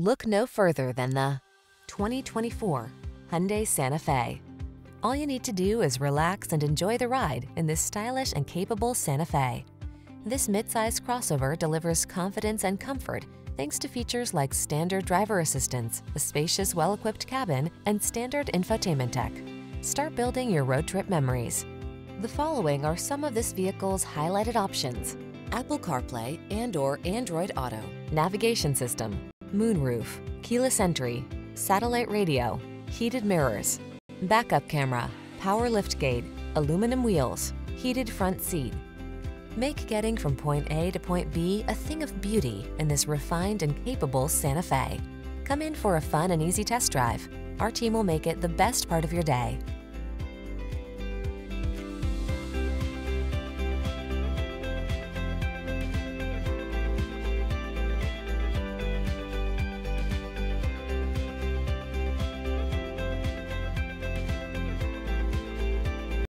Look no further than the 2024 Hyundai Santa Fe. All you need to do is relax and enjoy the ride in this stylish and capable Santa Fe. This midsize crossover delivers confidence and comfort thanks to features like standard driver assistance, a spacious, well-equipped cabin, and standard infotainment tech. Start building your road trip memories. The following are some of this vehicle's highlighted options. Apple CarPlay and or Android Auto, navigation system, moonroof, keyless entry, satellite radio, heated mirrors, backup camera, power liftgate, aluminum wheels, heated front seat. Make getting from point A to point B a thing of beauty in this refined and capable Santa Fe. Come in for a fun and easy test drive. Our team will make it the best part of your day.